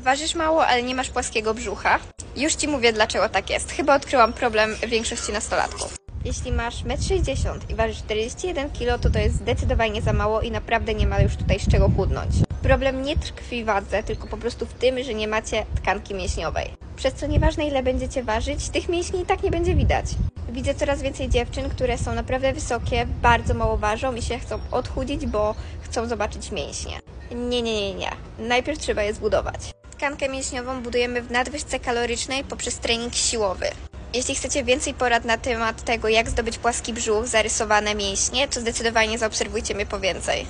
Ważysz mało, ale nie masz płaskiego brzucha. Już ci mówię, dlaczego tak jest. Chyba odkryłam problem większości nastolatków. Jeśli masz 1,60 m i ważysz 41 kg, to to jest zdecydowanie za mało i naprawdę nie ma już tutaj z czego chudnąć. Problem nie tkwi w wadze, tylko po prostu w tym, że nie macie tkanki mięśniowej. Przez co nieważne ile będziecie ważyć, tych mięśni i tak nie będzie widać. Widzę coraz więcej dziewczyn, które są naprawdę wysokie, bardzo mało ważą i się chcą odchudzić, bo chcą zobaczyć mięśnie. Nie, nie, nie, nie. Najpierw trzeba je zbudować. Tkankę mięśniową budujemy w nadwyżce kalorycznej poprzez trening siłowy. Jeśli chcecie więcej porad na temat tego, jak zdobyć płaski brzuch, zarysowane mięśnie, to zdecydowanie zaobserwujcie mnie po więcej.